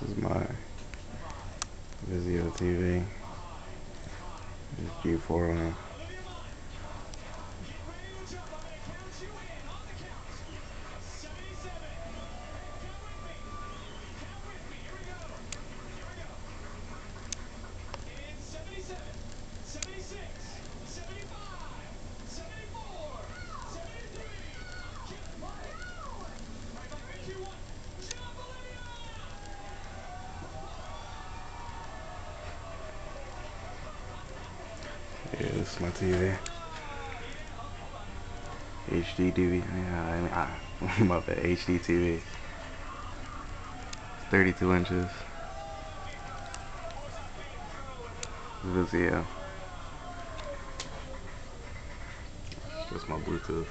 This is my Vizio TV. It's G4 Yeah, this is my TV. HD TV. Yeah, I mean, I, my bad. HD TV. 32 inches. Vizio. Just my Bluetooth.